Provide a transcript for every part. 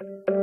you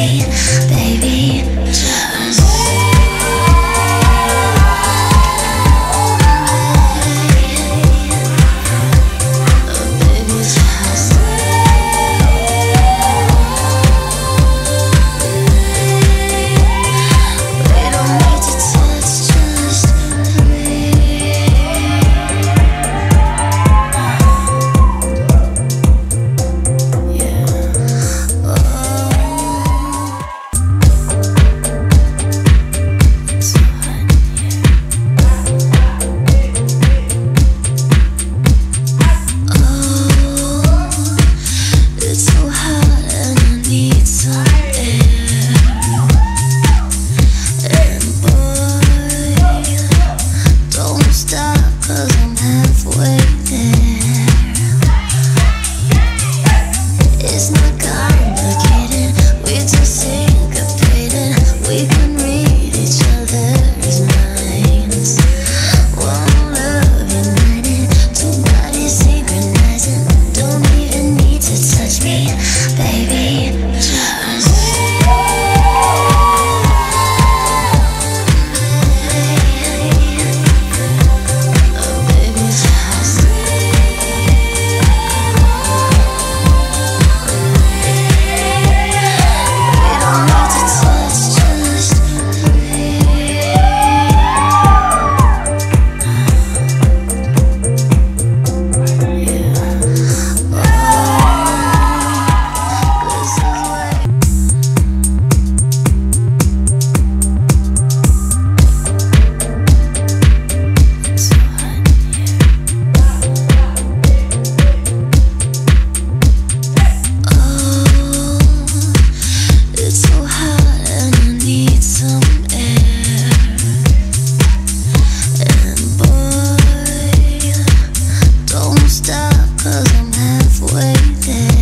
see. stop, cause I'm halfway there.